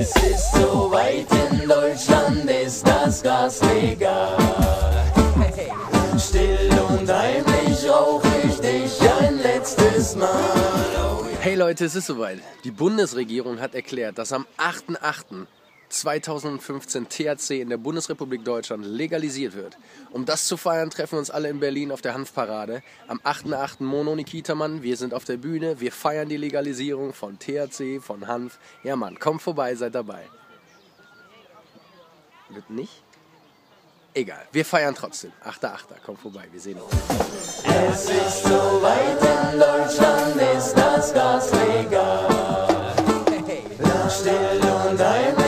Es ist soweit in Deutschland, ist das Gas legal. Still und heimlich rauch ich dich ein letztes Mal. Hey Leute, es ist soweit. Die Bundesregierung hat erklärt, dass am 2015 THC in der Bundesrepublik Deutschland legalisiert wird. Um das zu feiern, treffen uns alle in Berlin auf der Hanfparade. Am 8.8. Mono Nikitamann, wir sind auf der Bühne, wir feiern die Legalisierung von THC, von Hanf. Ja Mann, kommt vorbei, seid dabei. Wird nicht? Egal, wir feiern trotzdem. 8.8. Kommt vorbei, wir sehen uns. Es ist so weit in Deutschland ist das Gas legal. Hey. Lass still und heimlich.